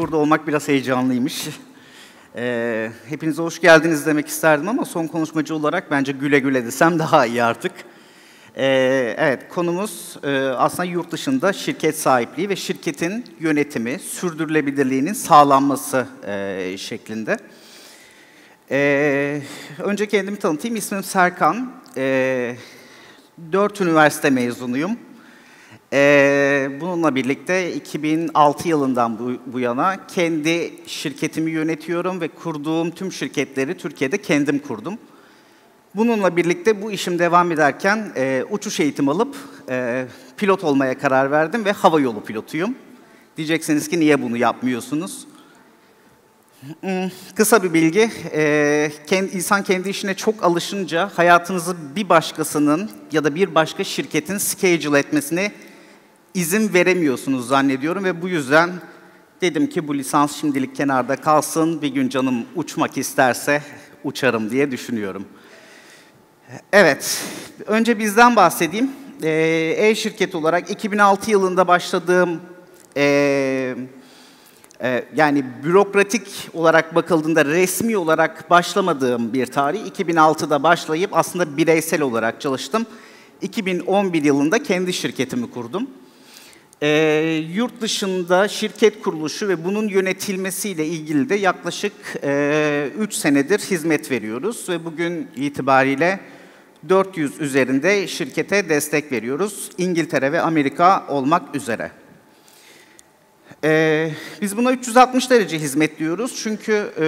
Burada olmak biraz heyecanlıymış. Ee, hepinize hoş geldiniz demek isterdim ama son konuşmacı olarak bence güle güle desem daha iyi artık. Ee, evet, konumuz e, aslında yurt dışında şirket sahipliği ve şirketin yönetimi, sürdürülebilirliğinin sağlanması e, şeklinde. Ee, önce kendimi tanıtayım. İsmim Serkan. Ee, dört üniversite mezunuyum. Ee, bununla birlikte 2006 yılından bu, yana kendi şirketimi yönetiyorum ve kurduğum tüm şirketleri Türkiye'de kendim kurdum. Bununla birlikte bu işim devam ederken e, uçuş eğitim alıp e, pilot olmaya karar verdim ve hava yolu pilotuyum. Diyeceksiniz ki niye bunu yapmıyorsunuz? Hmm, kısa bir bilgi. Ee, insan kendi işine çok alışınca hayatınızı bir başkasının ya da bir başka şirketin schedule etmesine izin veremiyorsunuz zannediyorum ve bu yüzden dedim ki bu lisans şimdilik kenarda kalsın. Bir gün canım uçmak isterse uçarım diye düşünüyorum. Evet, önce bizden bahsedeyim. Ee, E-şirket olarak 2006 yılında başladığım e, ee, yani bürokratik olarak bakıldığında resmi olarak başlamadığım bir tarih. 2006'da başlayıp aslında bireysel olarak çalıştım. 2011 yılında kendi şirketimi kurdum. E, yurt dışında şirket kuruluşu ve bunun yönetilmesiyle ilgili de yaklaşık 3 e, senedir hizmet veriyoruz ve bugün itibariyle 400 üzerinde şirkete destek veriyoruz. İngiltere ve Amerika olmak üzere. Ee, biz buna 360 derece hizmet diyoruz çünkü e,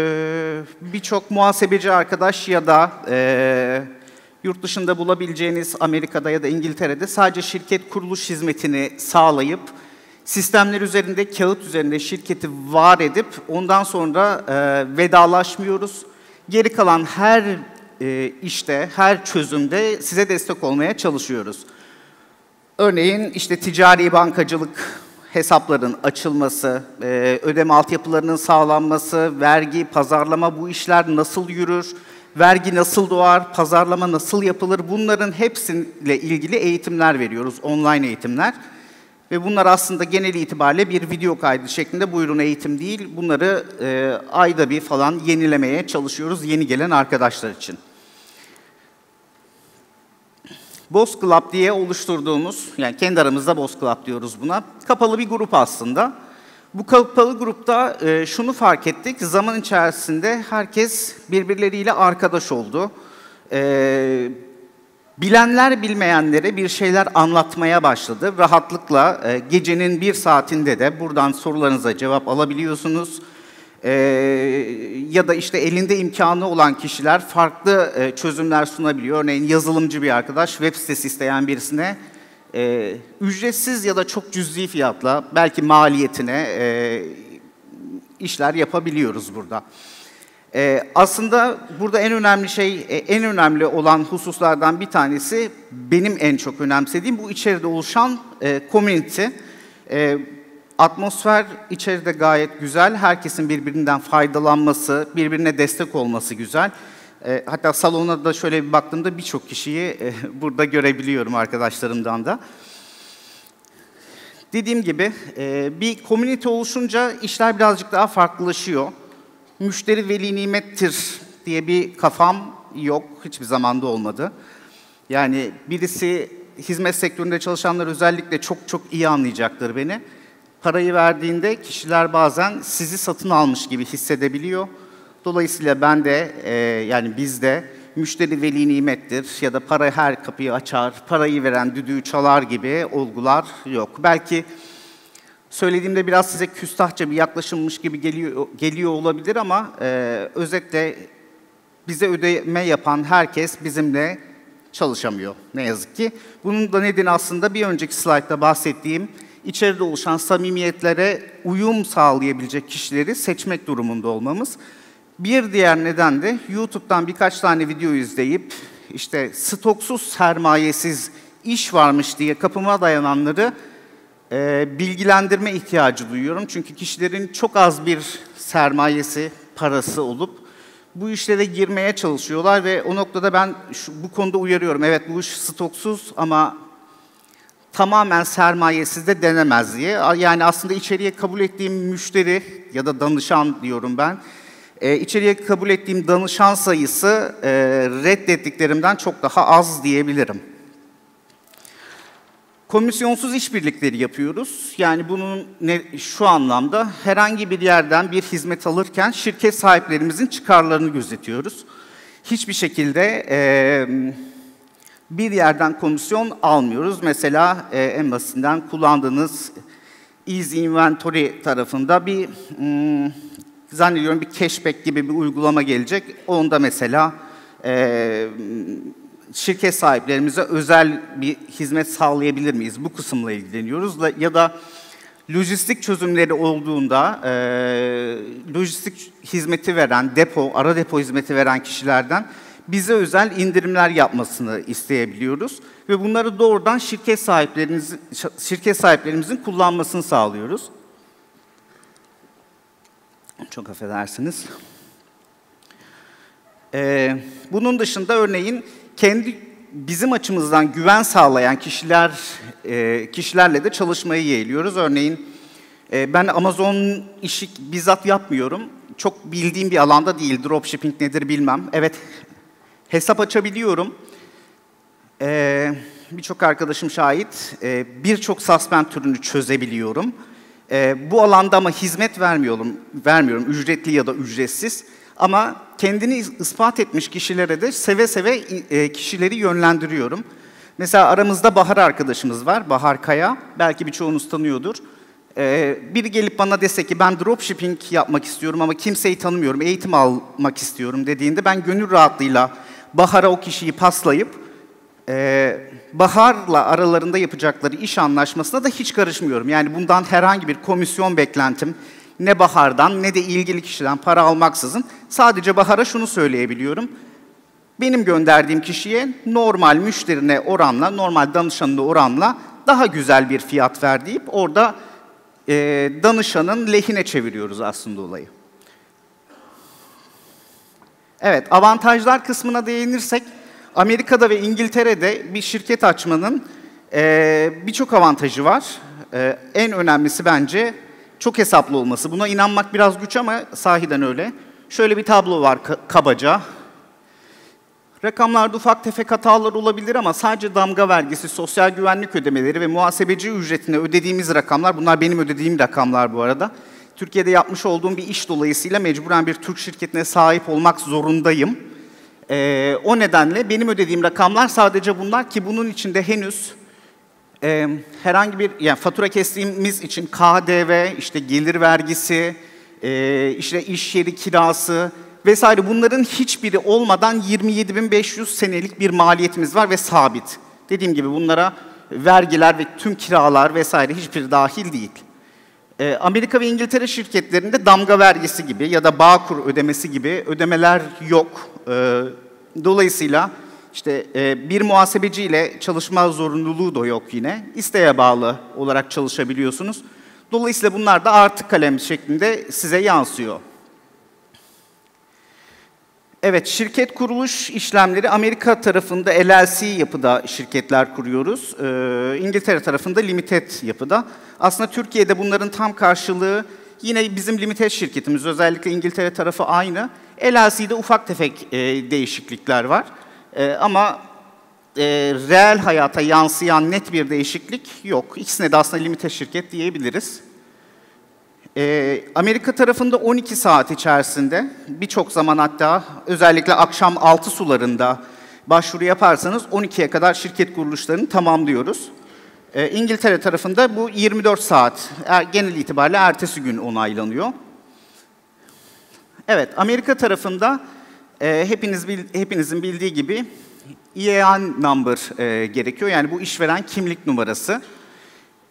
birçok muhasebeci arkadaş ya da e, yurt dışında bulabileceğiniz Amerika'da ya da İngiltere'de sadece şirket kuruluş hizmetini sağlayıp sistemler üzerinde, kağıt üzerinde şirketi var edip ondan sonra e, vedalaşmıyoruz. Geri kalan her e, işte, her çözümde size destek olmaya çalışıyoruz. Örneğin işte ticari bankacılık hesapların açılması, e, ödeme altyapılarının sağlanması, vergi, pazarlama bu işler nasıl yürür, vergi nasıl doğar, pazarlama nasıl yapılır bunların hepsiyle ilgili eğitimler veriyoruz, online eğitimler. Ve bunlar aslında genel itibariyle bir video kaydı şeklinde buyurun eğitim değil, bunları e, ayda bir falan yenilemeye çalışıyoruz yeni gelen arkadaşlar için. Boss Club diye oluşturduğumuz, yani kendi aramızda Boss Club diyoruz buna, kapalı bir grup aslında. Bu kapalı grupta e, şunu fark ettik, zaman içerisinde herkes birbirleriyle arkadaş oldu. E, bilenler bilmeyenlere bir şeyler anlatmaya başladı. Rahatlıkla e, gecenin bir saatinde de buradan sorularınıza cevap alabiliyorsunuz. Ya da işte elinde imkanı olan kişiler farklı çözümler sunabiliyor. Örneğin yazılımcı bir arkadaş web sitesi isteyen birisine e, ücretsiz ya da çok cüzi fiyatla belki maliyetine e, işler yapabiliyoruz burada. E, aslında burada en önemli şey, e, en önemli olan hususlardan bir tanesi benim en çok önemsediğim bu içeride oluşan e, community. E, Atmosfer içeride gayet güzel. Herkesin birbirinden faydalanması, birbirine destek olması güzel. E, hatta salona da şöyle bir baktığımda birçok kişiyi e, burada görebiliyorum arkadaşlarımdan da. Dediğim gibi e, bir komünite oluşunca işler birazcık daha farklılaşıyor. Müşteri veli nimettir diye bir kafam yok. Hiçbir zamanda olmadı. Yani birisi hizmet sektöründe çalışanlar özellikle çok çok iyi anlayacaktır beni parayı verdiğinde kişiler bazen sizi satın almış gibi hissedebiliyor. Dolayısıyla ben de e, yani bizde müşteri veli nimettir ya da para her kapıyı açar, parayı veren düdüğü çalar gibi olgular yok. Belki söylediğimde biraz size küstahça bir yaklaşımmış gibi geliyor, geliyor olabilir ama e, özetle bize ödeme yapan herkes bizimle çalışamıyor ne yazık ki. Bunun da nedeni aslında bir önceki slaytta bahsettiğim içeride oluşan samimiyetlere uyum sağlayabilecek kişileri seçmek durumunda olmamız. Bir diğer neden de YouTube'dan birkaç tane video izleyip işte stoksuz sermayesiz iş varmış diye kapıma dayananları e, bilgilendirme ihtiyacı duyuyorum. Çünkü kişilerin çok az bir sermayesi, parası olup bu işlere girmeye çalışıyorlar ve o noktada ben şu, bu konuda uyarıyorum. Evet bu iş stoksuz ama tamamen sermayesiz de denemez diye. Yani aslında içeriye kabul ettiğim müşteri ya da danışan diyorum ben. E, içeriye kabul ettiğim danışan sayısı e, reddettiklerimden çok daha az diyebilirim. Komisyonsuz işbirlikleri yapıyoruz. Yani bunun ne, şu anlamda herhangi bir yerden bir hizmet alırken şirket sahiplerimizin çıkarlarını gözetiyoruz. Hiçbir şekilde e, bir yerden komisyon almıyoruz. Mesela e, en basitinden kullandığınız Easy Inventory tarafında bir hmm, zannediyorum bir cashback gibi bir uygulama gelecek. Onda mesela e, şirket sahiplerimize özel bir hizmet sağlayabilir miyiz? Bu kısımla ilgileniyoruz. Ya da lojistik çözümleri olduğunda e, lojistik hizmeti veren, depo, ara depo hizmeti veren kişilerden bize özel indirimler yapmasını isteyebiliyoruz ve bunları doğrudan şirket sahiplerimiz şirket sahiplerimizin kullanmasını sağlıyoruz. Çok affedersiniz. Ee, bunun dışında örneğin kendi bizim açımızdan güven sağlayan kişiler e, kişilerle de çalışmayı yeğliyoruz. Örneğin e, ben Amazon işi bizzat yapmıyorum. Çok bildiğim bir alanda değil. Dropshipping nedir bilmem. Evet, hesap açabiliyorum. E, Birçok arkadaşım şahit. E, Birçok suspend türünü çözebiliyorum. E, bu alanda ama hizmet vermiyorum, vermiyorum. Ücretli ya da ücretsiz. Ama kendini ispat etmiş kişilere de seve seve e, kişileri yönlendiriyorum. Mesela aramızda Bahar arkadaşımız var, Bahar Kaya. Belki birçoğunuz tanıyordur. Ee, biri gelip bana dese ki ben dropshipping yapmak istiyorum ama kimseyi tanımıyorum, eğitim almak istiyorum dediğinde ben gönül rahatlığıyla Bahar'a o kişiyi paslayıp e, Bahar'la aralarında yapacakları iş anlaşmasına da hiç karışmıyorum. Yani bundan herhangi bir komisyon beklentim, ne Bahar'dan ne de ilgili kişiden para almaksızın sadece Bahar'a şunu söyleyebiliyorum. Benim gönderdiğim kişiye normal müşterine oranla, normal danışanına oranla daha güzel bir fiyat ver deyip orada e, danışanın lehine çeviriyoruz aslında olayı. Evet, avantajlar kısmına değinirsek, Amerika'da ve İngiltere'de bir şirket açmanın e, birçok avantajı var. E, en önemlisi bence çok hesaplı olması. Buna inanmak biraz güç ama sahiden öyle. Şöyle bir tablo var kabaca. Rakamlarda ufak tefek hatalar olabilir ama sadece damga vergisi, sosyal güvenlik ödemeleri ve muhasebeci ücretine ödediğimiz rakamlar, bunlar benim ödediğim rakamlar bu arada. Türkiye'de yapmış olduğum bir iş dolayısıyla mecburen bir Türk şirketine sahip olmak zorundayım. Ee, o nedenle benim ödediğim rakamlar sadece bunlar ki bunun içinde henüz e, herhangi bir yani fatura kestiğimiz için KDV, işte gelir vergisi, e, işte iş yeri kirası vesaire bunların hiçbiri olmadan 27.500 senelik bir maliyetimiz var ve sabit. Dediğim gibi bunlara vergiler ve tüm kiralar vesaire hiçbir dahil değil. E, Amerika ve İngiltere şirketlerinde damga vergisi gibi ya da bağkur ödemesi gibi ödemeler yok. E, dolayısıyla işte e, bir muhasebeciyle çalışma zorunluluğu da yok yine. İsteğe bağlı olarak çalışabiliyorsunuz. Dolayısıyla bunlar da artık kalem şeklinde size yansıyor. Evet, şirket kuruluş işlemleri Amerika tarafında LLC yapıda şirketler kuruyoruz. Ee, İngiltere tarafında limited yapıda. Aslında Türkiye'de bunların tam karşılığı yine bizim limited şirketimiz. Özellikle İngiltere tarafı aynı. LLC'de ufak tefek e, değişiklikler var. E, ama e, reel hayata yansıyan net bir değişiklik yok. İkisine de aslında limite şirket diyebiliriz. E, Amerika tarafında 12 saat içerisinde birçok zaman hatta özellikle akşam 6 sularında başvuru yaparsanız 12'ye kadar şirket kuruluşlarını tamamlıyoruz. E, İngiltere tarafında bu 24 saat er, genel itibariyle ertesi gün onaylanıyor. Evet, Amerika tarafında e, hepiniz hepinizin bildiği gibi EAN number e, gerekiyor. Yani bu işveren kimlik numarası.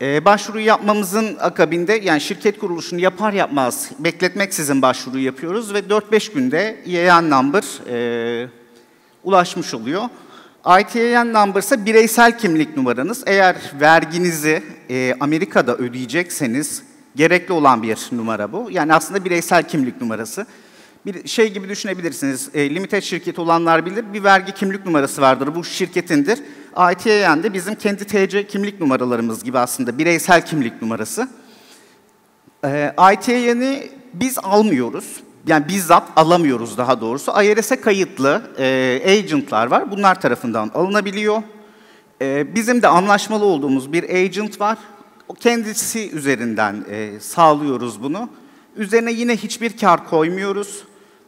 E, başvuru yapmamızın akabinde yani şirket kuruluşunu yapar yapmaz bekletmeksizin başvuru yapıyoruz ve 4-5 günde EAN number e, ulaşmış oluyor. ITAN number ise bireysel kimlik numaranız. Eğer verginizi e, Amerika'da ödeyecekseniz gerekli olan bir numara bu. Yani aslında bireysel kimlik numarası bir şey gibi düşünebilirsiniz. E, limited şirket olanlar bilir. Bir vergi kimlik numarası vardır. Bu şirketindir. ITIN de bizim kendi TC kimlik numaralarımız gibi aslında bireysel kimlik numarası. E, ITIN'i biz almıyoruz. Yani bizzat alamıyoruz daha doğrusu. IRS'e kayıtlı e, agentlar var. Bunlar tarafından alınabiliyor. E, bizim de anlaşmalı olduğumuz bir agent var. Kendisi üzerinden e, sağlıyoruz bunu. Üzerine yine hiçbir kar koymuyoruz.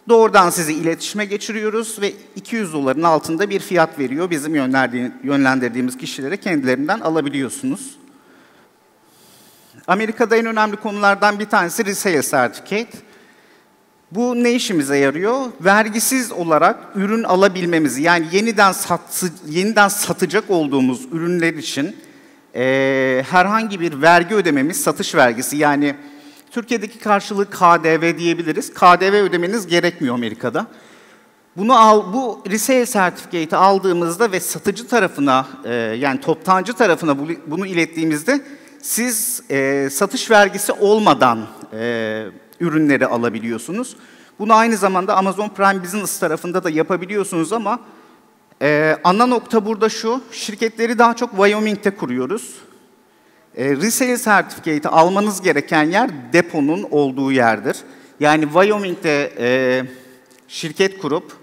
Doğrudan sizi iletişime geçiriyoruz ve 200 doların altında bir fiyat veriyor. Bizim yönlendirdiğimiz kişilere kendilerinden alabiliyorsunuz. Amerika'da en önemli konulardan bir tanesi Resale Certificate. Bu ne işimize yarıyor? Vergisiz olarak ürün alabilmemizi, yani yeniden, satı, yeniden satacak olduğumuz ürünler için e, herhangi bir vergi ödememiz, satış vergisi yani Türkiye'deki karşılığı KDV diyebiliriz. KDV ödemeniz gerekmiyor Amerika'da. Bunu al, bu resale sertifikate'i aldığımızda ve satıcı tarafına e, yani toptancı tarafına bu, bunu ilettiğimizde siz e, satış vergisi olmadan e, ürünleri alabiliyorsunuz. Bunu aynı zamanda Amazon Prime Business tarafında da yapabiliyorsunuz ama e, ana nokta burada şu, şirketleri daha çok Wyoming'te kuruyoruz. E, resale sertifikate'i almanız gereken yer deponun olduğu yerdir. Yani Wyoming'de e, şirket kurup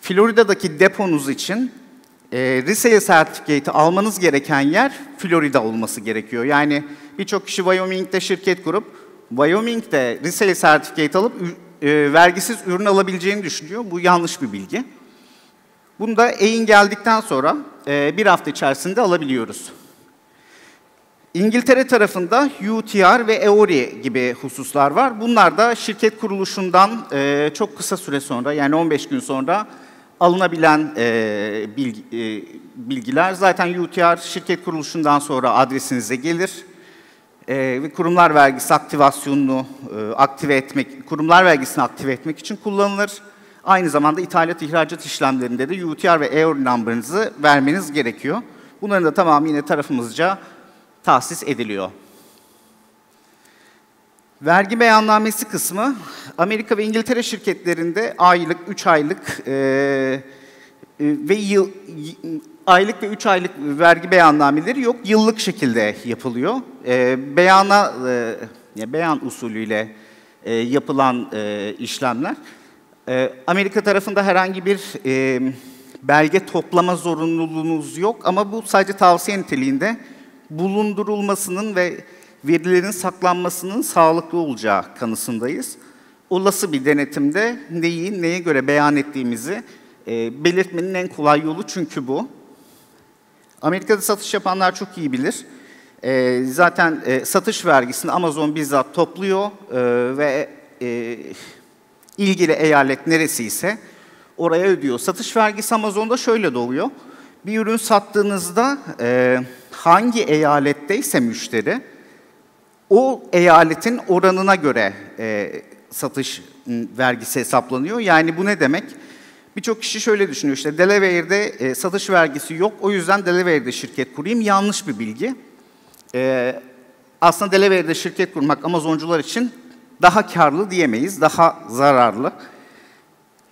Florida'daki deponuz için e, resale sertifikate'i almanız gereken yer Florida olması gerekiyor. Yani birçok kişi Wyoming'de şirket kurup Wyoming'de resale sertifikate'i alıp e, vergisiz ürün alabileceğini düşünüyor. Bu yanlış bir bilgi. Bunu da EIN geldikten sonra e, bir hafta içerisinde alabiliyoruz. İngiltere tarafında UTR ve EORI gibi hususlar var. Bunlar da şirket kuruluşundan e, çok kısa süre sonra yani 15 gün sonra alınabilen e, bilgi, bilgiler. Zaten UTR şirket kuruluşundan sonra adresinize gelir ve kurumlar vergisi aktivasyonunu aktive etmek, kurumlar vergisini aktive etmek için kullanılır. Aynı zamanda ithalat ihracat işlemlerinde de UTR ve EORI number'ınızı vermeniz gerekiyor. Bunların da tamamı yine tarafımızca tahsis ediliyor. Vergi beyannamesi kısmı Amerika ve İngiltere şirketlerinde aylık, 3 aylık e, ve yıl, aylık ve 3 aylık vergi beyannameleri yok. Yıllık şekilde yapılıyor. E, beyana e, beyan usulüyle e, yapılan e, işlemler. E, Amerika tarafında herhangi bir e, belge toplama zorunluluğunuz yok ama bu sadece tavsiye niteliğinde bulundurulmasının ve verilerin saklanmasının sağlıklı olacağı kanısındayız. Olası bir denetimde neyi neye göre beyan ettiğimizi e, belirtmenin en kolay yolu çünkü bu. Amerika'da satış yapanlar çok iyi bilir. E, zaten satış vergisini Amazon bizzat topluyor ve ilgili eyalet neresiyse oraya ödüyor. Satış vergisi Amazon'da şöyle doluyor. Bir ürün sattığınızda e, hangi eyaletteyse müşteri, o eyaletin oranına göre e, satış vergisi hesaplanıyor. Yani bu ne demek? Birçok kişi şöyle düşünüyor işte Delaware'de e, satış vergisi yok o yüzden Delaware'de şirket kurayım. Yanlış bir bilgi. E, aslında Delaware'de şirket kurmak Amazoncular için daha karlı diyemeyiz, daha zararlı.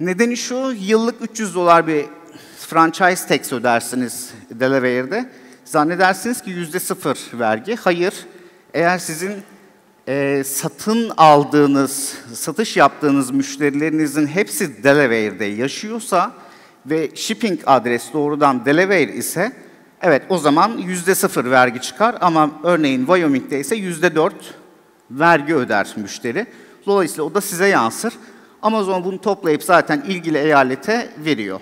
Nedeni şu, yıllık 300 dolar bir franchise tax ödersiniz Delaware'de. Zannedersiniz ki yüzde sıfır vergi. Hayır, eğer sizin e, satın aldığınız, satış yaptığınız müşterilerinizin hepsi Delaware'de yaşıyorsa ve shipping adres doğrudan Delaware ise evet o zaman yüzde sıfır vergi çıkar ama örneğin Wyoming'de ise yüzde dört vergi öder müşteri. Dolayısıyla o da size yansır. Amazon bunu toplayıp zaten ilgili eyalete veriyor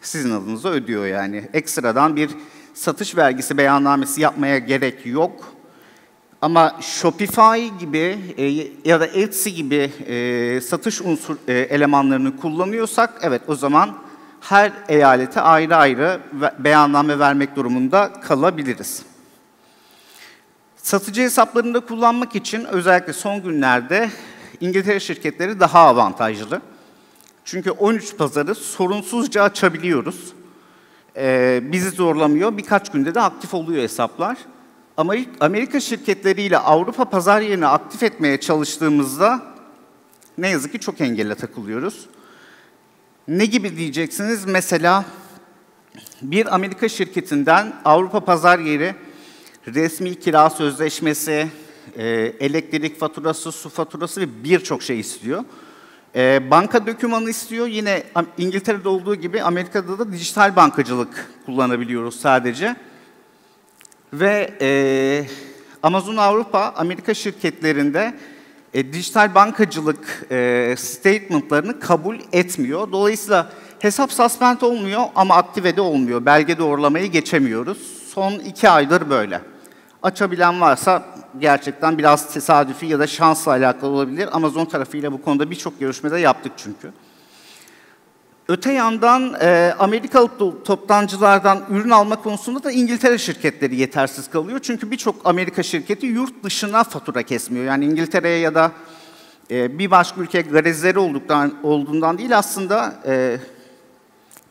sizin adınıza ödüyor yani. Ekstradan bir satış vergisi beyannamesi yapmaya gerek yok. Ama Shopify gibi e, ya da Etsy gibi e, satış unsur e, elemanlarını kullanıyorsak evet o zaman her eyalete ayrı ayrı beyanname vermek durumunda kalabiliriz. Satıcı hesaplarında kullanmak için özellikle son günlerde İngiltere şirketleri daha avantajlı. Çünkü 13 pazarı sorunsuzca açabiliyoruz. Ee, bizi zorlamıyor. Birkaç günde de aktif oluyor hesaplar. Ama Amerika şirketleriyle Avrupa pazar yerini aktif etmeye çalıştığımızda ne yazık ki çok engelle takılıyoruz. Ne gibi diyeceksiniz? Mesela Bir Amerika şirketinden Avrupa pazar yeri, resmi kira sözleşmesi, e, elektrik faturası, su faturası ve birçok şey istiyor. E, banka dokümanı istiyor. Yine İngiltere'de olduğu gibi Amerika'da da dijital bankacılık kullanabiliyoruz sadece. Ve e, Amazon Avrupa, Amerika şirketlerinde e, dijital bankacılık e, statementlarını kabul etmiyor. Dolayısıyla hesap suspend olmuyor ama aktivede olmuyor. Belge doğrulamayı geçemiyoruz. Son iki aydır böyle. Açabilen varsa gerçekten biraz tesadüfi ya da şansla alakalı olabilir. Amazon tarafıyla bu konuda birçok görüşmede yaptık çünkü. Öte yandan e, Amerikalı toptancılardan ürün alma konusunda da İngiltere şirketleri yetersiz kalıyor. Çünkü birçok Amerika şirketi yurt dışına fatura kesmiyor. Yani İngiltere'ye ya da e, bir başka ülkeye garezleri olduktan, olduğundan değil aslında e,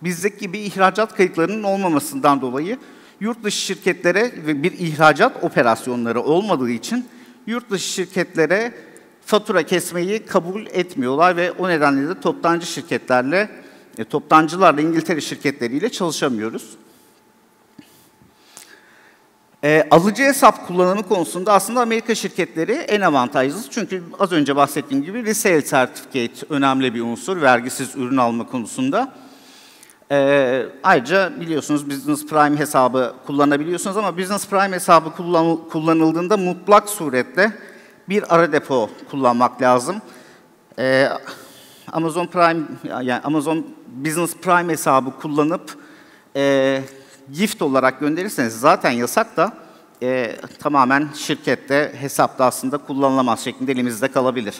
bizdeki gibi ihracat kayıtlarının olmamasından dolayı yurt dışı şirketlere bir ihracat operasyonları olmadığı için yurt dışı şirketlere fatura kesmeyi kabul etmiyorlar ve o nedenle de toptancı şirketlerle, e, toptancılarla İngiltere şirketleriyle çalışamıyoruz. E, alıcı hesap kullanımı konusunda aslında Amerika şirketleri en avantajlı. Çünkü az önce bahsettiğim gibi resale certificate önemli bir unsur vergisiz ürün alma konusunda. E, ayrıca biliyorsunuz Business Prime hesabı kullanabiliyorsunuz ama Business Prime hesabı kullan, kullanıldığında mutlak surette bir ara depo kullanmak lazım. E, Amazon Prime yani Amazon Business Prime hesabı kullanıp e, gift olarak gönderirseniz zaten yasak da e, tamamen şirkette hesapta aslında kullanılamaz şeklinde elimizde kalabilir.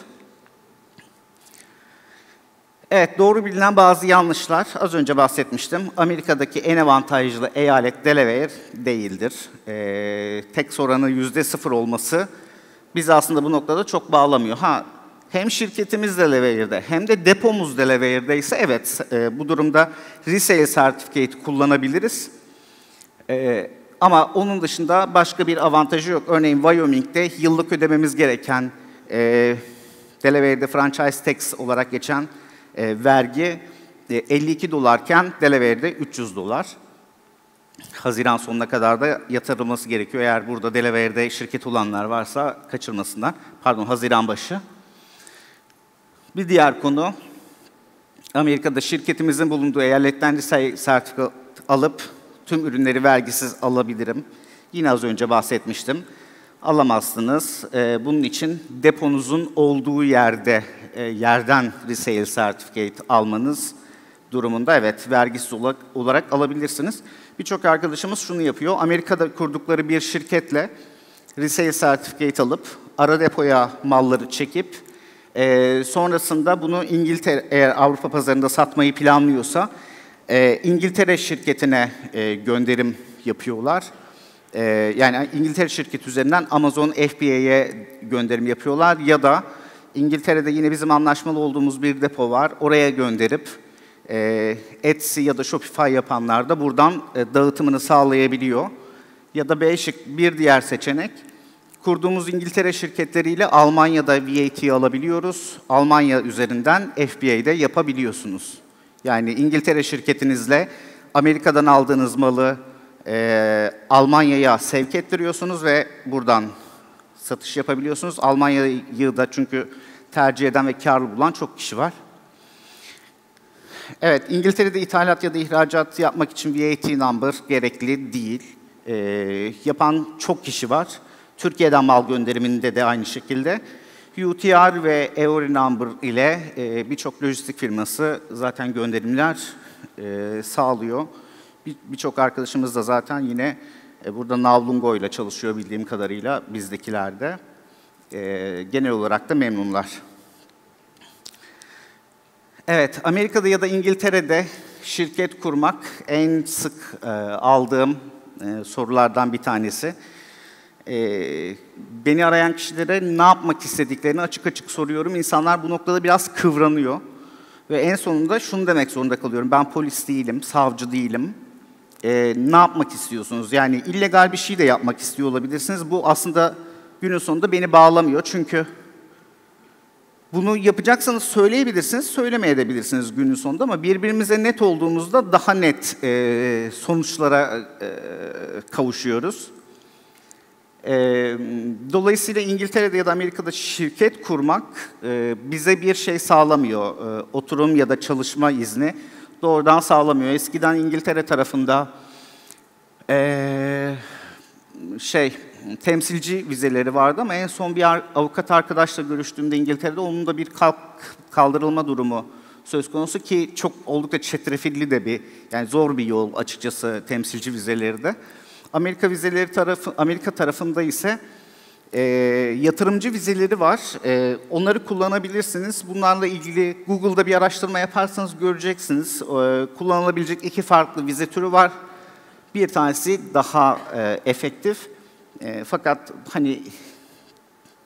Evet, doğru bilinen bazı yanlışlar. Az önce bahsetmiştim. Amerika'daki en avantajlı eyalet Delaware değildir. Ee, tek oranı yüzde sıfır olması bizi aslında bu noktada çok bağlamıyor. Ha, hem şirketimiz Delaware'de hem de depomuz Delaware'de ise evet e, bu durumda resale certificate kullanabiliriz. E, ama onun dışında başka bir avantajı yok. Örneğin Wyoming'de yıllık ödememiz gereken e, Delaware'de franchise tax olarak geçen e, vergi e, 52 dolarken Delaware'de 300 dolar. Haziran sonuna kadar da yatırılması gerekiyor. Eğer burada Delaware'de şirket olanlar varsa kaçırmasınlar. Pardon, Haziran başı. Bir diğer konu, Amerika'da şirketimizin bulunduğu eyaletten sertifika alıp tüm ürünleri vergisiz alabilirim. Yine az önce bahsetmiştim. Alamazsınız. Ee, bunun için deponuzun olduğu yerde, e, yerden resale certificate almanız durumunda evet vergisiz olarak, olarak alabilirsiniz. Birçok arkadaşımız şunu yapıyor. Amerika'da kurdukları bir şirketle resale certificate alıp ara depoya malları çekip e, sonrasında bunu İngiltere eğer Avrupa pazarında satmayı planlıyorsa e, İngiltere şirketine gönderim yapıyorlar. E, yani İngiltere şirketi üzerinden Amazon FBA'ye gönderim yapıyorlar ya da İngiltere'de yine bizim anlaşmalı olduğumuz bir depo var. Oraya gönderip e, Etsy ya da Shopify yapanlar da buradan e, dağıtımını sağlayabiliyor. Ya da B şık bir diğer seçenek kurduğumuz İngiltere şirketleriyle Almanya'da VAT alabiliyoruz. Almanya üzerinden FBA'de yapabiliyorsunuz. Yani İngiltere şirketinizle Amerika'dan aldığınız malı e, Almanya'ya sevk ettiriyorsunuz ve buradan satış yapabiliyorsunuz. Almanya'yı da çünkü tercih eden ve karlı bulan çok kişi var. Evet, İngiltere'de ithalat ya da ihracat yapmak için VAT number gerekli değil. E, yapan çok kişi var. Türkiye'den mal gönderiminde de aynı şekilde. UTR ve EORI number ile e, birçok lojistik firması zaten gönderimler e, sağlıyor. Birçok bir arkadaşımız da zaten yine e, burada Navlungo ile çalışıyor bildiğim kadarıyla bizdekilerde. E, genel olarak da memnunlar. Evet, Amerika'da ya da İngiltere'de şirket kurmak en sık e, aldığım e, sorulardan bir tanesi. E, beni arayan kişilere ne yapmak istediklerini açık açık soruyorum. İnsanlar bu noktada biraz kıvranıyor. Ve en sonunda şunu demek zorunda kalıyorum. Ben polis değilim, savcı değilim. E, ne yapmak istiyorsunuz? Yani illegal bir şey de yapmak istiyor olabilirsiniz. Bu aslında günün sonunda beni bağlamıyor. Çünkü Bunu yapacaksanız söyleyebilirsiniz, söylemeyebilirsiniz günün sonunda ama birbirimize net olduğumuzda daha net e, sonuçlara e, kavuşuyoruz. E, dolayısıyla İngiltere'de ya da Amerika'da şirket kurmak e, bize bir şey sağlamıyor. E, oturum ya da çalışma izni doğrudan sağlamıyor. Eskiden İngiltere tarafında e, şey temsilci vizeleri vardı ama en son bir avukat arkadaşla görüştüğümde İngiltere'de onun da bir kalk, kaldırılma durumu söz konusu ki çok oldukça çetrefilli de bir yani zor bir yol açıkçası temsilci vizeleri de. Amerika vizeleri tarafı Amerika tarafında ise e, yatırımcı vizeleri var. E, onları kullanabilirsiniz. Bunlarla ilgili Google'da bir araştırma yaparsanız göreceksiniz. E, kullanılabilecek iki farklı vize türü var. Bir tanesi daha e, efektif. E, fakat hani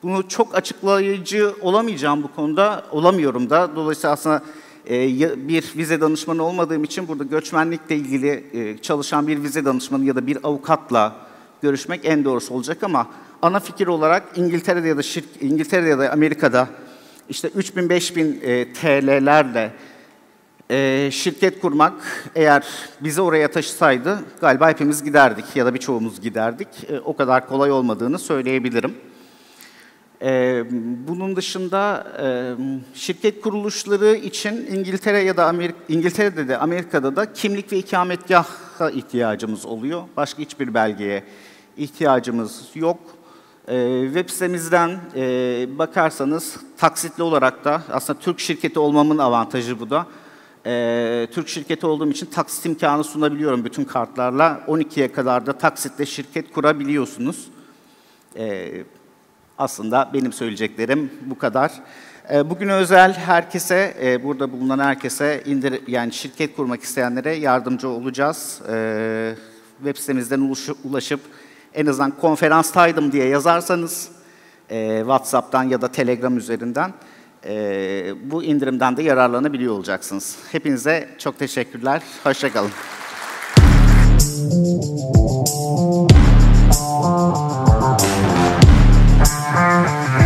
bunu çok açıklayıcı olamayacağım bu konuda, olamıyorum da. Dolayısıyla aslında e, bir vize danışmanı olmadığım için burada göçmenlikle ilgili e, çalışan bir vize danışmanı ya da bir avukatla görüşmek en doğrusu olacak ama ana fikir olarak İngiltere'de ya da şirk, İngiltere'de ya da Amerika'da işte 3000-5000 e, TL'lerle e, şirket kurmak eğer bizi oraya taşısaydı galiba hepimiz giderdik ya da birçoğumuz giderdik. E, o kadar kolay olmadığını söyleyebilirim. E, bunun dışında e, şirket kuruluşları için İngiltere ya da Amerika, İngiltere'de de Amerika'da da kimlik ve ikametgaha ihtiyacımız oluyor. Başka hiçbir belgeye ihtiyacımız yok. E, web sitemizden e, bakarsanız taksitli olarak da aslında Türk şirketi olmamın avantajı bu da e, Türk şirketi olduğum için taksit imkanı sunabiliyorum bütün kartlarla. 12'ye kadar da taksitle şirket kurabiliyorsunuz. E, aslında benim söyleyeceklerim bu kadar. E, bugün özel herkese, e, burada bulunan herkese, indir, yani şirket kurmak isteyenlere yardımcı olacağız. E, web sitemizden ulaşıp en azından konferanstaydım diye yazarsanız e, WhatsApp'tan ya da Telegram üzerinden e, bu indirimden de yararlanabiliyor olacaksınız. Hepinize çok teşekkürler. Hoşçakalın. Thank